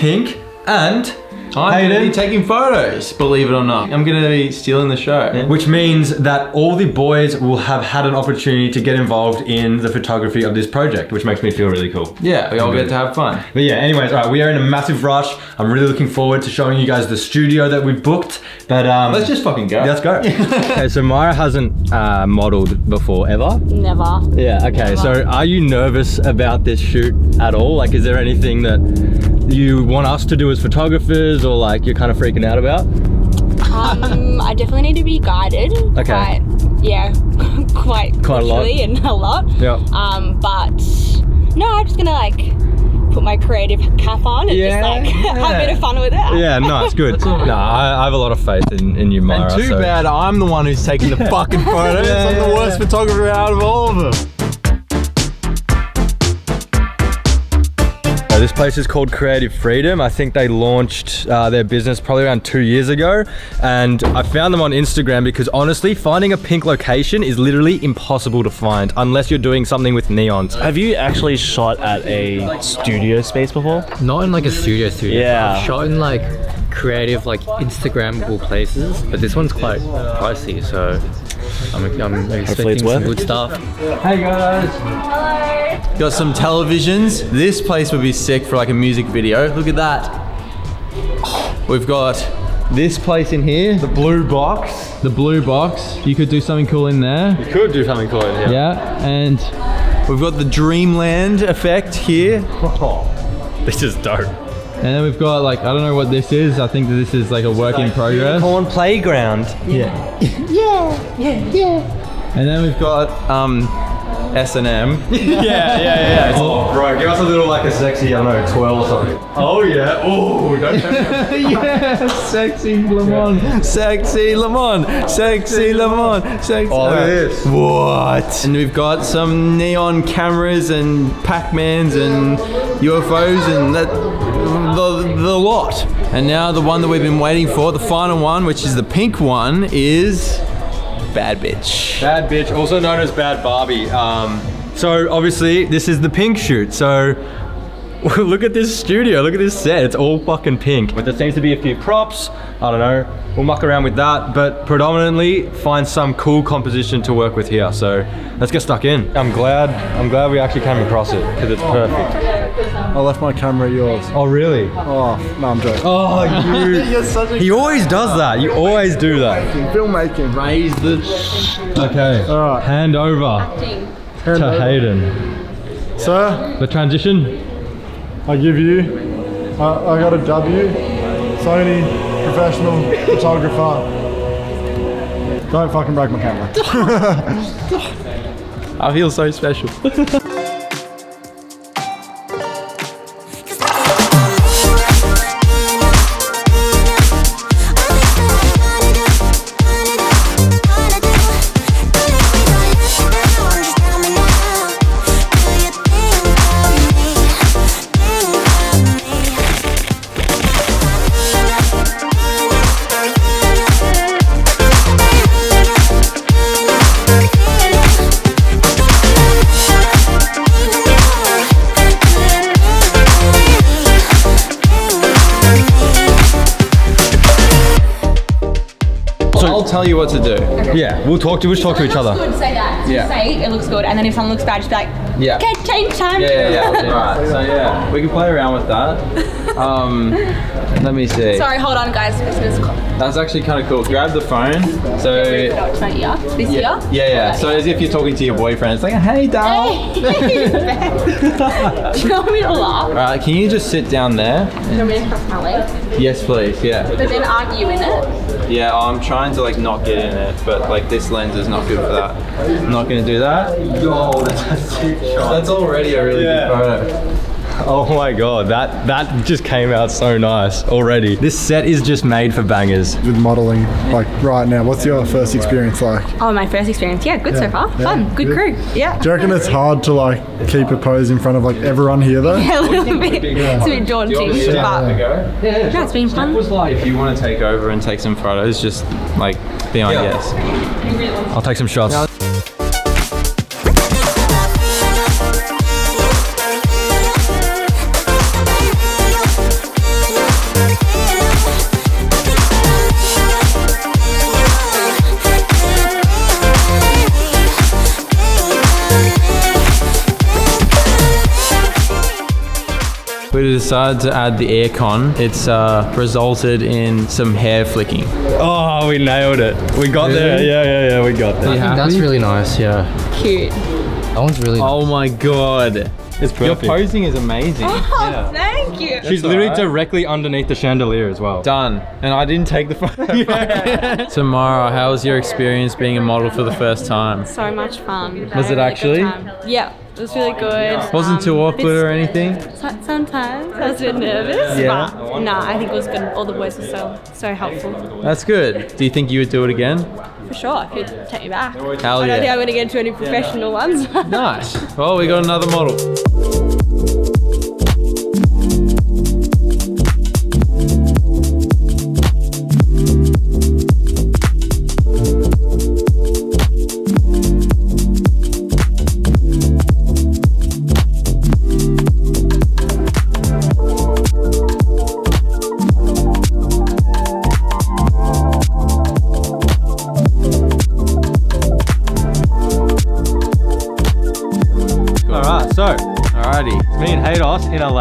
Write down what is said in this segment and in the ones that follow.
pink and I'm Hayden. gonna be taking photos, believe it or not. I'm gonna be stealing the show. which means that all the boys will have had an opportunity to get involved in the photography of this project, which makes me feel really cool. Yeah, we all get to have fun. But yeah, anyways, all right, we are in a massive rush. I'm really looking forward to showing you guys the studio that we've booked. But um, Let's just fucking go. let's go. okay, so Myra hasn't uh, modeled before ever. Never. Yeah. Okay. So, are you nervous about this shoot at all? Like, is there anything that you want us to do as photographers, or like you're kind of freaking out about? Um, I definitely need to be guided. Okay. Quite, yeah, quite, Quite a lot. and a lot. Yeah. Um, but no, I'm just gonna like put my creative cap on and Yeah, just like have a bit of fun with it. Yeah. Nice. Good. no, I, I have a lot of faith in, in you, Myra. And too so- bad I'm the one who's taking the fucking photos. Yeah, I'm yeah, the worst yeah. photographer out of all of them. Place is called Kre8tive Freedom. I think they launched uh, their business probably around two years ago. And I found them on Instagram because honestly, finding a pink location is literally impossible to find unless you're doing something with neons. Have you actually shot at a studio space before? Not in like a studio studio. Yeah. I've shot in like creative, like Instagrammable places, but this one's quite pricey, so I'm, I'm expecting it's some worth good stuff. Hey guys. Got some televisions. This place would be sick for like a music video. Look at that. We've got this place in here, the Blue box. the blue box. You could do something cool in there. You could do something cool in here. Yeah, and we've got the Dreamland effect here. This is dope. And then we've got like, I don't know what this is. I think that this is like a work in progress. Corn playground. Yeah. yeah, yeah, yeah. And then we've got um, S&M. yeah, yeah, yeah. Oh, bro, give us a little like a sexy, I don't know, twirl or something. Oh yeah. Oh, don't yeah, sexy Lemon, sexy Lemon, sexy Lemon, sexy. Oh, look at this. What? And we've got some neon cameras and Pac-Mans and UFOs and that the, the lot. And now the one that we've been waiting for, the final one, which is the pink one, is Bad Bitch. Bad bitch, also known as Bad Barbie. Um, so obviously this is the pink shoot. So look at this studio, look at this set. It's all fucking pink. But there seems to be a few props. I don't know. We'll muck around with that, but predominantly find some cool composition to work with here. So let's get stuck in. I'm glad. I'm glad we actually came across it because it's perfect. I left my camera at yours. Oh really? Oh, no, I'm joking. Oh, you. You're such a he always does that. You always do that. filmmaking. Raise the Okay. All right. Hand over Hand to over. Hayden. Sir, The transition. I give you, I, I got a W. Sony professional photographer. Don't fucking break my camera. I feel so special. tell you what to do. Yeah, we'll talk to we'll talk to each other. Good, say that. Yeah. Say it looks good, and then if something looks bad, just be like, Yeah. okay, change time. Yeah, yeah, yeah. right. So yeah, we can play around with that. Um, let me see. Sorry, hold on, guys. This is That's actually kind of cool. Grab the phone. So to my ear. This yeah, yeah, yeah. So as if you're talking to your boyfriend. It's like, hey, doll. Do you want me to laugh? All right, can you just sit down there? Do you want me to cross my leg? Yes, please. Yeah. But then aren't you in it? Yeah, I'm trying to like not get in it, but like this lens is not good for that. I'm not gonna do that. Yo, that's a sick shot. That's already a really Yeah. good photo. Oh my god, that that just came out so nice already. This set is just made for bangers. With modeling, like right now, what's your first experience like? Oh, my first experience. Yeah, good so far. yeah, Fun. Good good. crew. Yeah. Do you reckon it's hard to like keep a pose in front of like everyone here though? Yeah, a little bit. It's a bit daunting, Do you want me to but have a go? Yeah, no, it's been fun. If you want to take over and take some photos, just like be my guest. I'll take some shots. Decided to add the aircon. It's uh, resulted in some hair flicking. Oh, we nailed it. We got there. Yeah, yeah, yeah. We got there. I think that's really nice. Yeah, Cute. that one's really. Oh my god. It's Your posing is amazing. Oh, thank you. She's That's literally alright. directly underneath the chandelier as well. Done. And I didn't take the photo. Tamara, how was your experience being a model for the first time? So much fun. Was it had actually? Yeah, it was really good. Wasn't Um, too awkward bit- or anything? Sometimes I was a bit nervous, Yeah. but no, I think it was good. All the boys were so so helpful. That's good. Do you think you would do it again? For sure, if you'd take me back. Hell I don't think I'm going to get into any professional ones. Nice. Well, we got another model.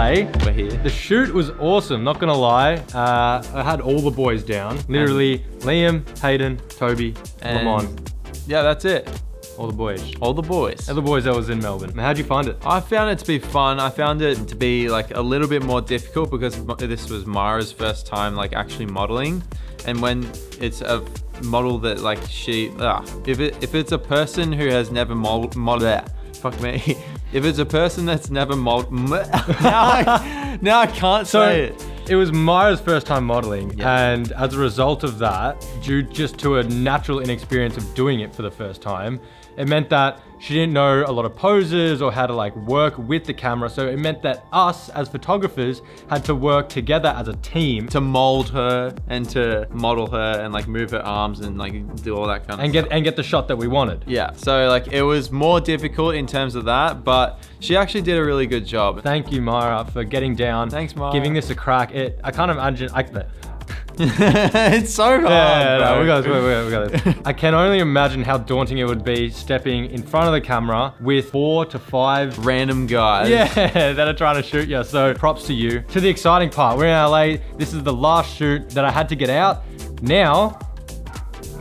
We're here. The shoot was awesome, not gonna lie. Uh, I had all the boys down. Literally, Liam, Hayden, Toby, And- Lamont, Yeah, that's it. all the boys. All the boys. All the boys that was in Melbourne. How'd you find it? I found it to be fun. I found it to be like a little bit more difficult because this was Mara's first time like actually modeling, and when it's a model that like she, ah, if it if it's a person who has never modeled, model, fuck me, if it's a person that's never modeled, now I, now I can't So say it. It was Myra's first time modeling, and as a result of that, due just to a natural inexperience of doing it for the first time, it meant that she didn't know a lot of poses or how to like work with the camera. So it meant that us as photographers had to work together as a team To mold her and to model her and like move her arms and like do all that kind of and stuff. get and get the shot that we wanted. Yeah, so like it was more difficult in terms of that, but she actually did a really good job. Thank you, Myra, for getting down. Thanks, Myra. Giving this a crack. It, I can't imagine. I, it's so hard. Yeah, no, we got this, we got, we got this. I can only imagine how daunting it would be stepping in front of the camera with four to five Random guys. yeah, that are trying to shoot you. So props to you. To the exciting part, we're in LA. This is the last shoot that I had to get out. Now,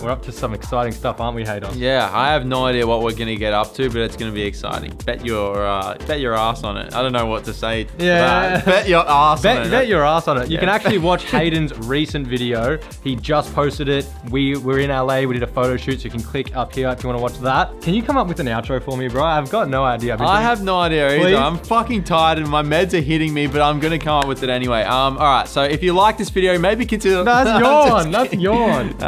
we're up to some exciting stuff, aren't we, Hayden? Yeah, I have no idea what we're gonna get up to, but it's gonna be exciting. Bet your uh, bet your ass on it. I don't know what to say. to Yeah. that. Bet your ass on Bet, it. bet your ass on it. You Yeah. can actually watch Hayden's recent video. He just posted it. We were in LA. We did a photo shoot, so you can click up here if you want to watch that. Can you come up with an outro for me, bro? I've got no idea. Doing- have no idea either. Please? I'm fucking tired and my meds are hitting me, but I'm gonna come up with it anyway. Um, all right. So if you like this video, maybe consider. No, that's I'm yawn. That's kidding. yawn. Uh,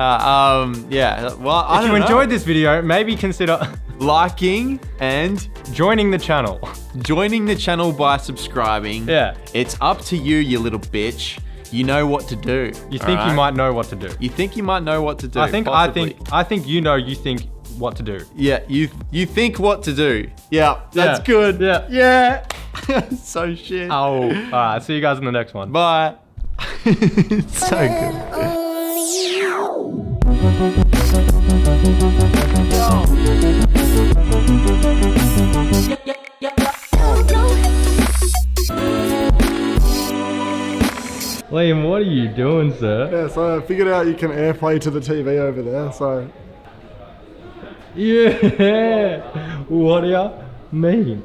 um, yeah. Well, I If you don't know. enjoyed this video, maybe consider liking and joining the channel. joining the channel by subscribing. Yeah. It's up to you, you little bitch. You know what to do. You think you might know what to do. You think you might know what to do. I think possibly. I think I think you know you think what to do. Yeah, you you think what to do. Yeah, that's Yeah. good. Yeah. Yeah. so shit. Oh, all right. See you guys in the next one. Bye. it's so good. Liam, what are you doing, sir? Yeah, so I figured out you can airplay to the TV over there. So Yeah. What do you mean?